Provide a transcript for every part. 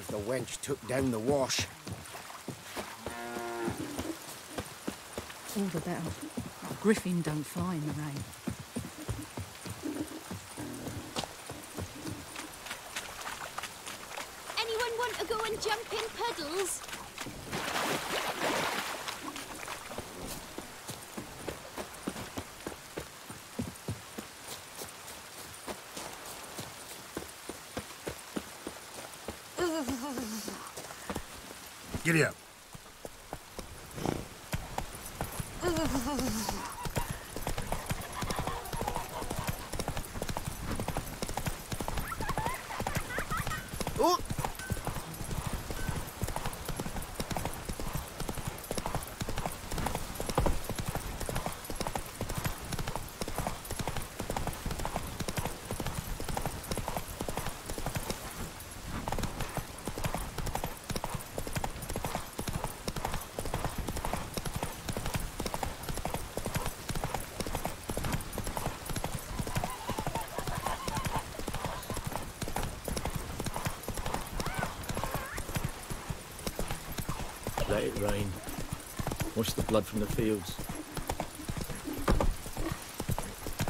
wonder if the wench took down the wash. All the better. Griffin don't fly in the rain. Anyone want to go and jump in puddles? Giddy up. Rain. Wash the blood from the fields.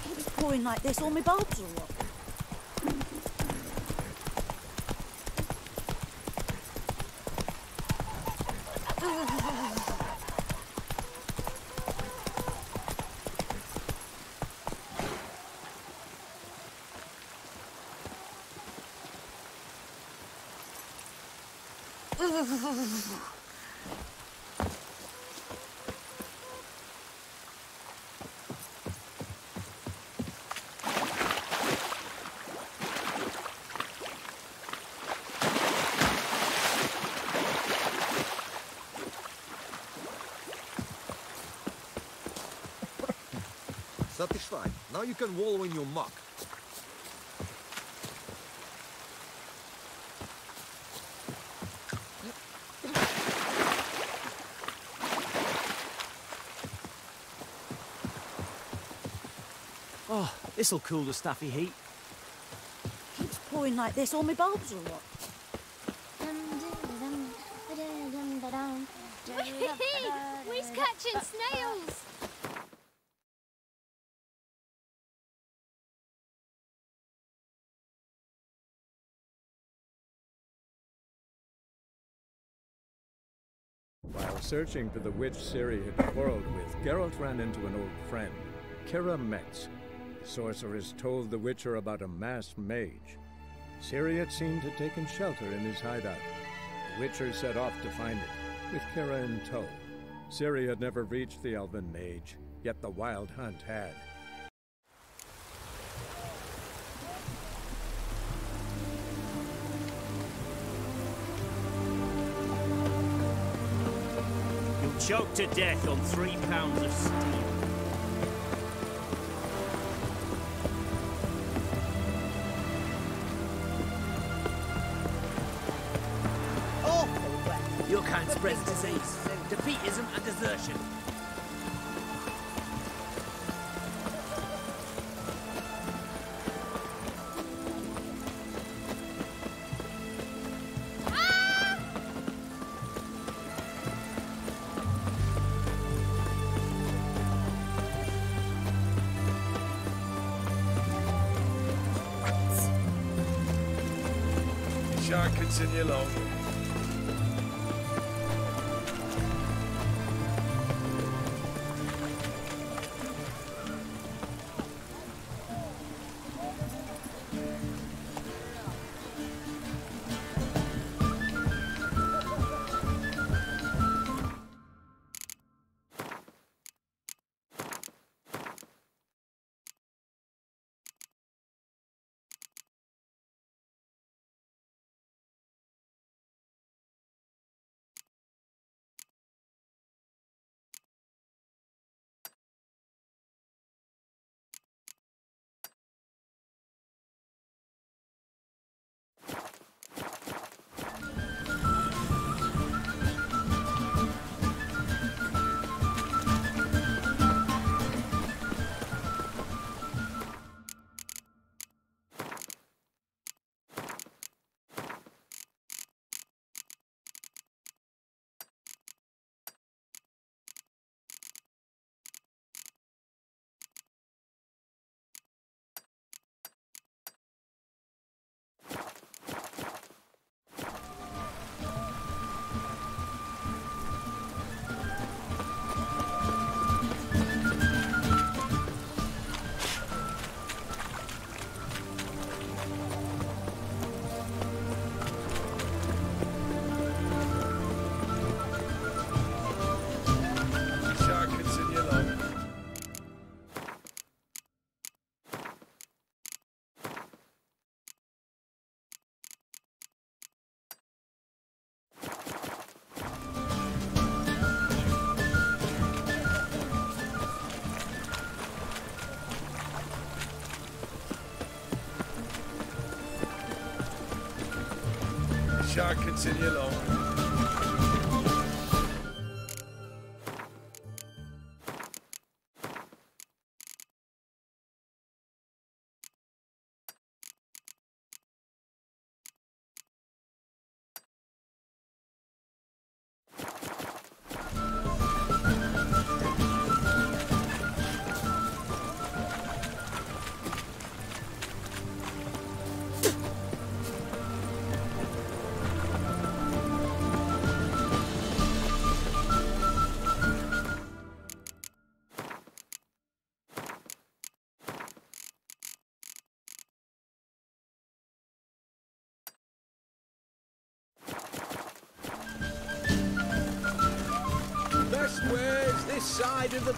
Keeps pouring like this, all my bulbs are. Satisfied. Now you can wallow in your muck. Oh, this'll cool the stuffy heat. Keeps pouring like this, all my bulbs are rot. We's catching snails! While searching for the witch Ciri had quarreled with, Geralt ran into an old friend, Keira Metz. The sorceress told the Witcher about a masked mage. Ciri, it seemed, had taken shelter in his hideout. The Witcher set off to find it, with Keira in tow. Ciri had never reached the elven mage, yet the wild hunt had. You'll to death on three pounds of steel. Your kind spreads disease, defeatism and desertion. деле Shan't continue long.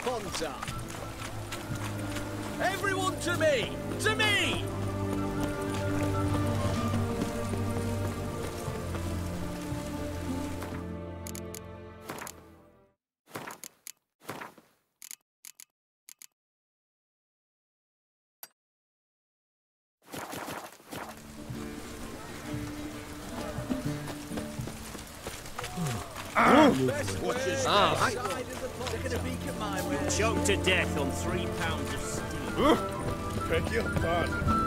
Side of the Pontar. Everyone to me! To me! Best Choked to death on three pounds of steel. Beg your pardon.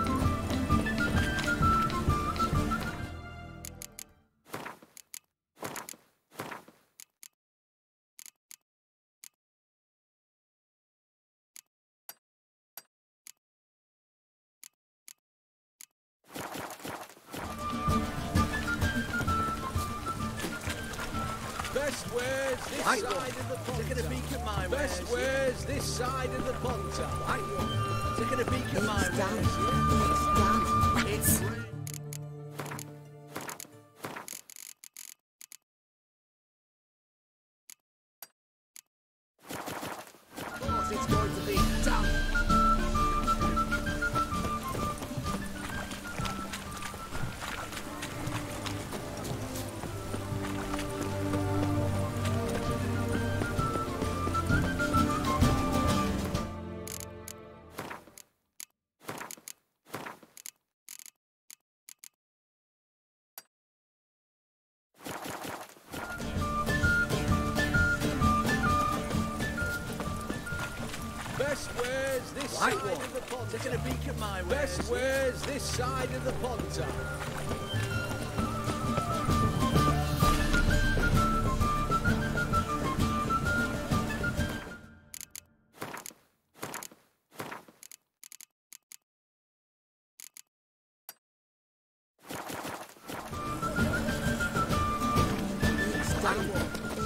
Best ways this side of the Pontar.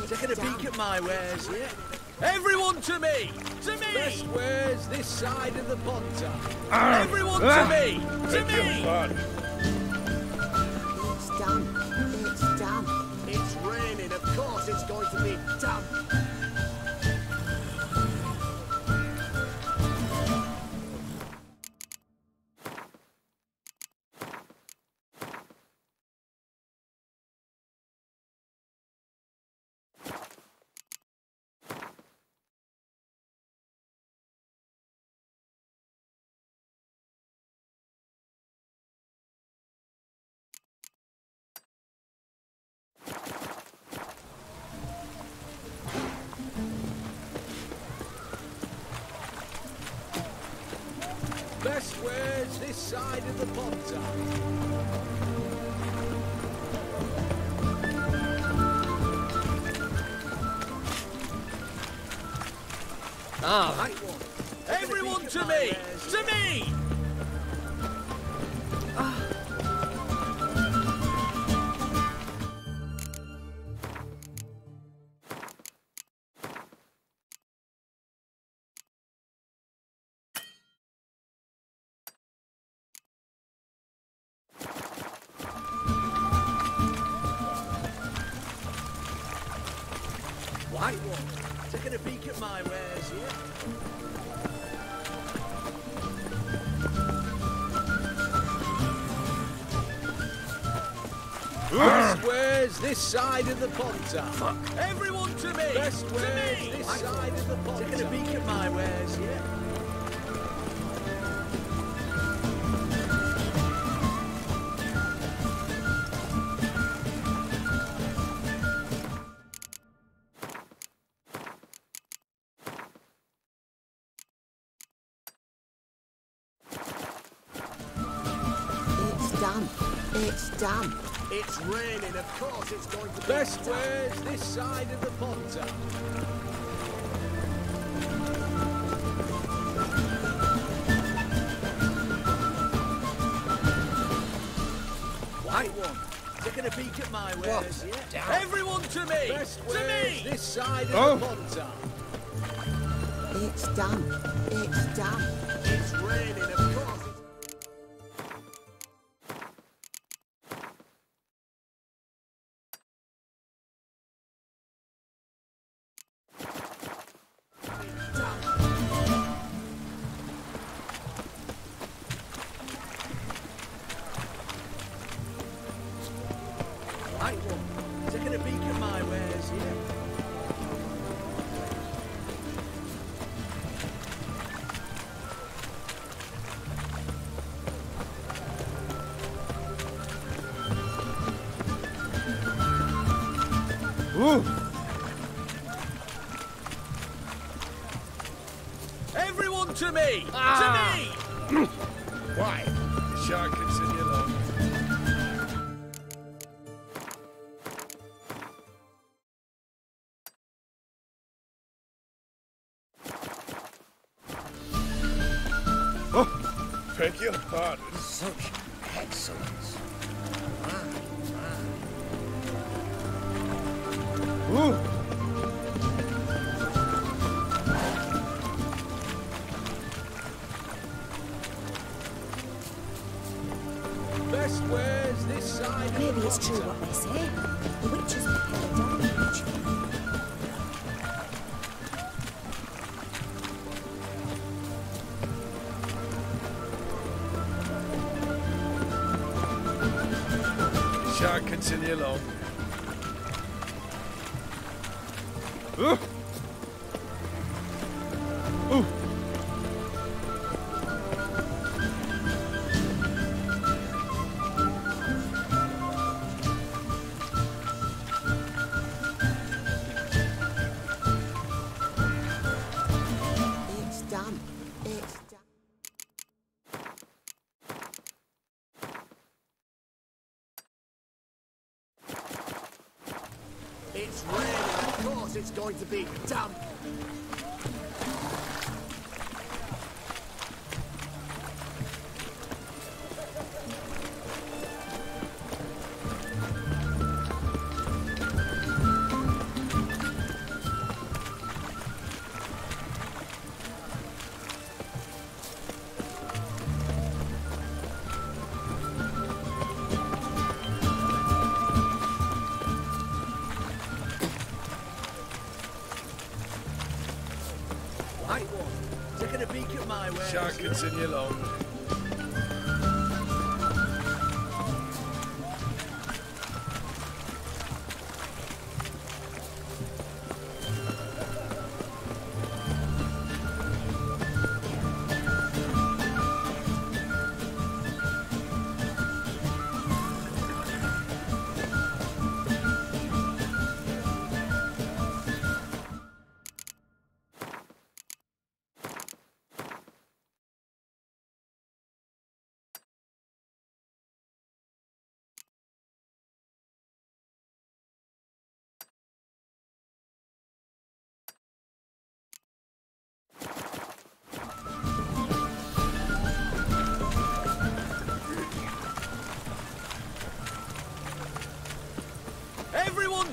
Taking a peek at my wares, yeah. Everyone to me! To me! Best wares this side of the Pontar. Ah. Everyone to ah. me! To me! Side of the Pontar. Ah, Right. Everyone to me! To me! this side of the Pontar. Fuck. Everyone to me! Best to me! This I side of the Pontar. Taking a peek at my wares, yeah. It's done. It's done. It's raining, of course it's going to be. Best where's this side of the pontar. White one. Taking a peek at my wares, yeah? Everyone to me! Best to me! This side of Oh. the pontar. It's damp. It's damp. It's raining, beg your pardon. Such excellence. Ooh. Best wares this side of Maybe the it's true Ooh. Going my wares. Shark can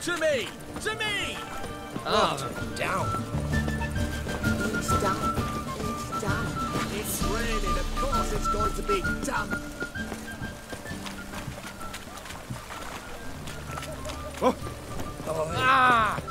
send you along. Everyone to me! To me! Down! It's damp. It's damp. It's raining, of course it's going to be damp. Oh. Ah! It's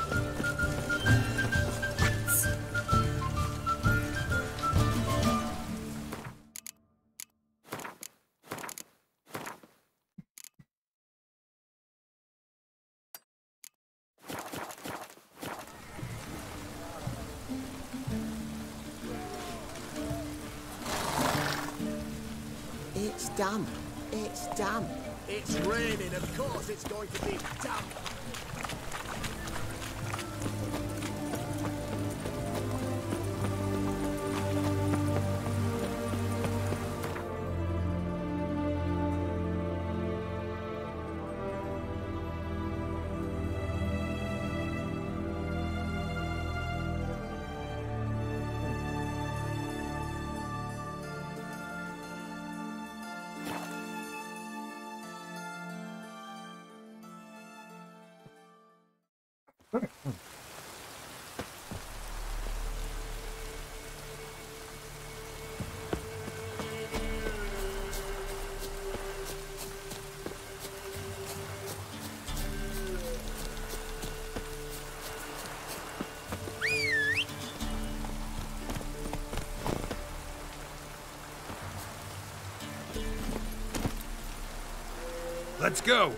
damp. It's damp. It's raining, of course it's going to be damp. Let's go.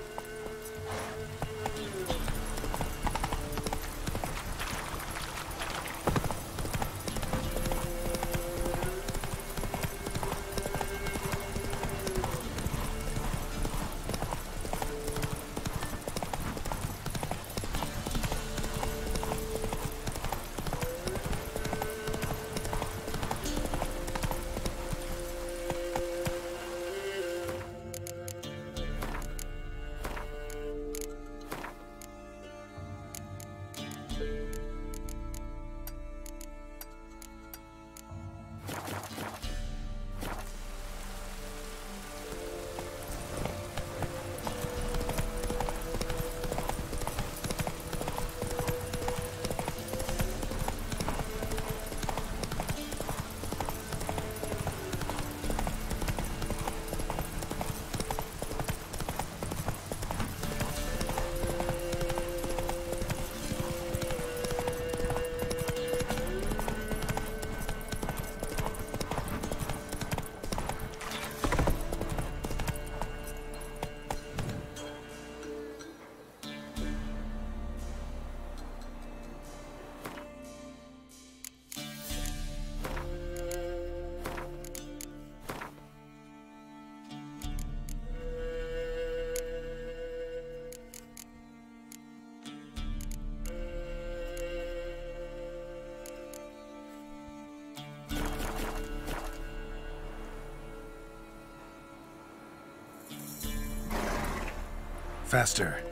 Faster.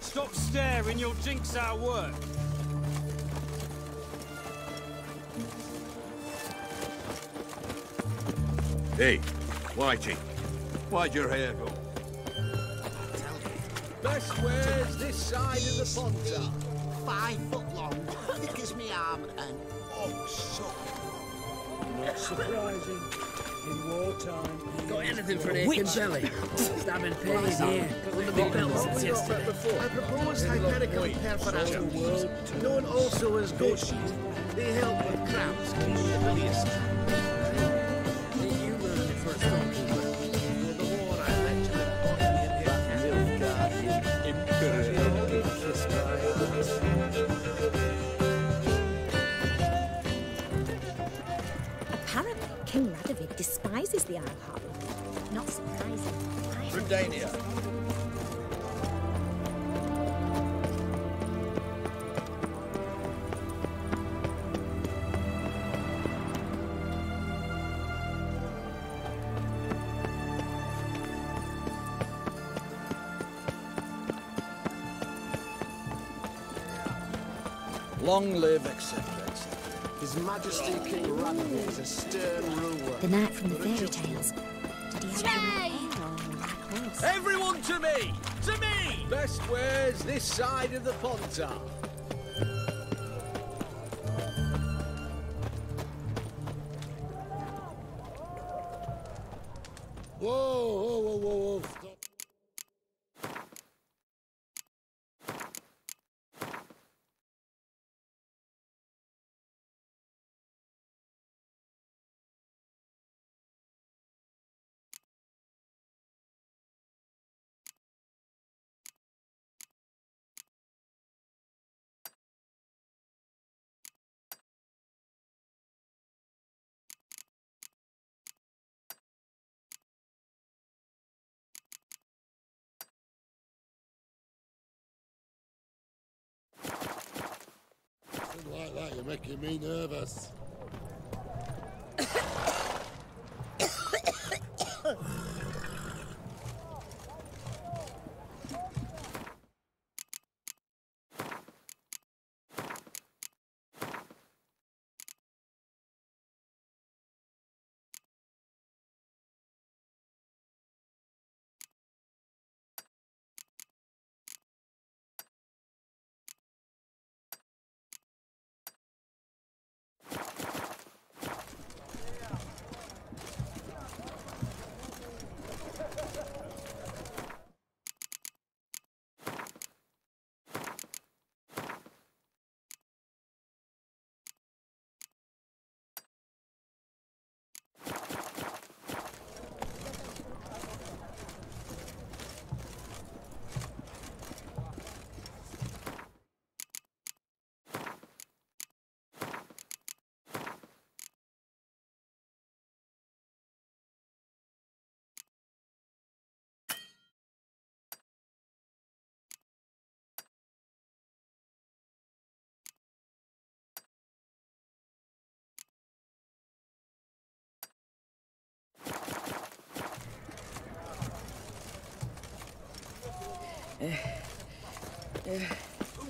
Stop staring, you'll jinx our work. Hey, Whitey, why'd your hair go? Best wares this side of the pond, Five foot long, thick as me arm, and oh, so Not surprising. In wartime. Got anything for an aching belly? Stabbing pain here. Got the belt since yesterday. I propose Hypericum perforatum, known also as goat sheet. They help with cramps, bilious. I Long live, etc., etc. His Majesty King Radovid is a stern ruler. The knight from the fairy tales. Did he have a Yay! white hair or a black horse? Everyone to me! To me! Best wares this side of the Pontar. Whoa, whoa, whoa, whoa, whoa. That, you're making me nervous.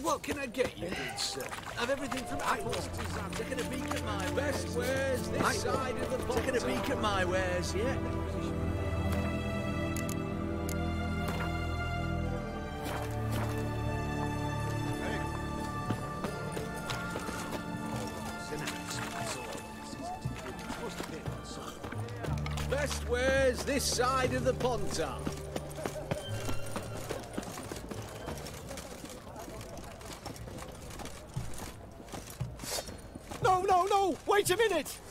What can I get you, good sir? I've everything from apples to zam. Taking a peek at my best wares this side of the pot. Taking a peek at my wares, yeah. Best wares this side of the pontar. Wait a minute!